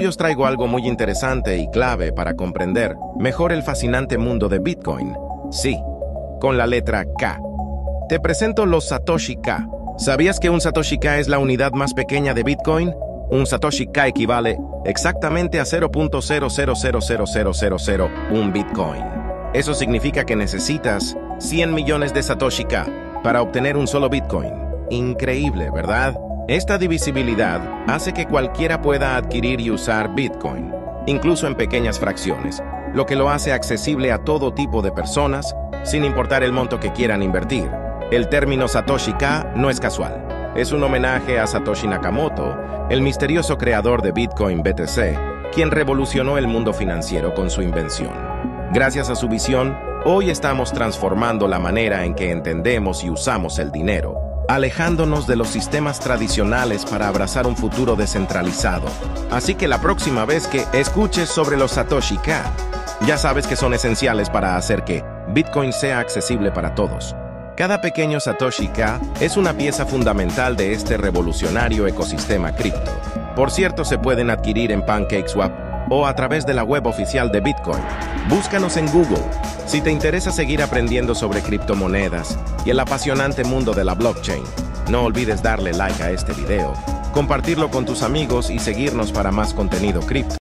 Hoy os traigo algo muy interesante y clave para comprender mejor el fascinante mundo de Bitcoin. Sí, con la letra K. Te presento los Satoshi K. ¿Sabías que un Satoshi K es la unidad más pequeña de Bitcoin? Un Satoshi K equivale exactamente a 0.0000001 Bitcoin. Eso significa que necesitas 100 millones de Satoshi K para obtener un solo Bitcoin. Increíble, ¿verdad? Esta divisibilidad hace que cualquiera pueda adquirir y usar Bitcoin, incluso en pequeñas fracciones, lo que lo hace accesible a todo tipo de personas, sin importar el monto que quieran invertir. El término Satoshi K no es casual. Es un homenaje a Satoshi Nakamoto, el misterioso creador de Bitcoin BTC, quien revolucionó el mundo financiero con su invención. Gracias a su visión, hoy estamos transformando la manera en que entendemos y usamos el dinero, alejándonos de los sistemas tradicionales para abrazar un futuro descentralizado. Así que la próxima vez que escuches sobre los Satoshi K, ya sabes que son esenciales para hacer que Bitcoin sea accesible para todos. Cada pequeño Satoshi K es una pieza fundamental de este revolucionario ecosistema cripto. Por cierto, se pueden adquirir en PancakeSwap o a través de la web oficial de Bitcoin. Búscanos en Google. Si te interesa seguir aprendiendo sobre criptomonedas y el apasionante mundo de la blockchain, no olvides darle like a este video, compartirlo con tus amigos y seguirnos para más contenido cripto.